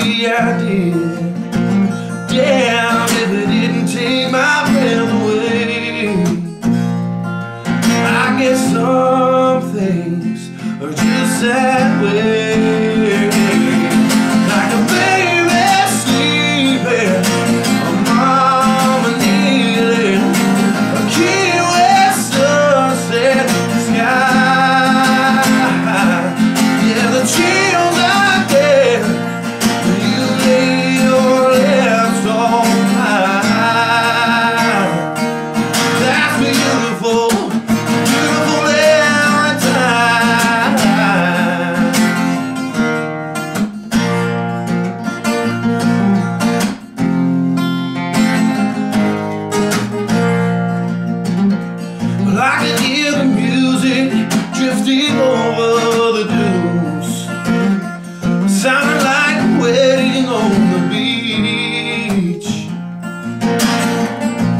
happy Damn, if it didn't take my breath away. I guess some things are just that way. over the like a wedding on the beach.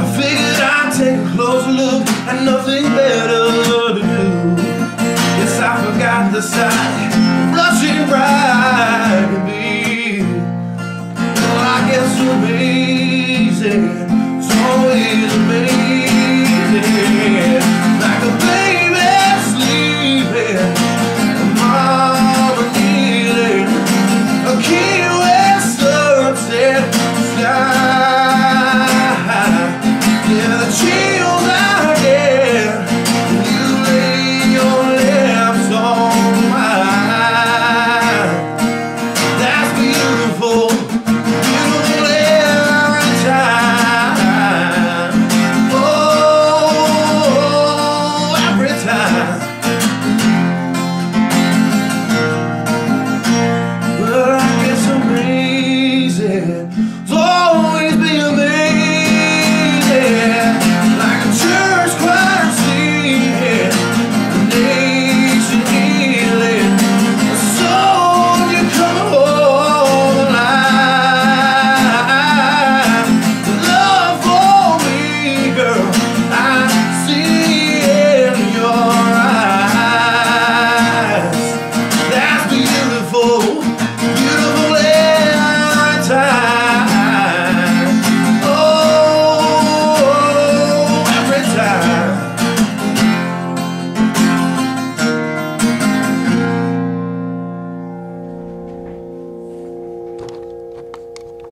I figured I'd take a closer look At nothing better to do. Yes, I forgot the sight Rushing right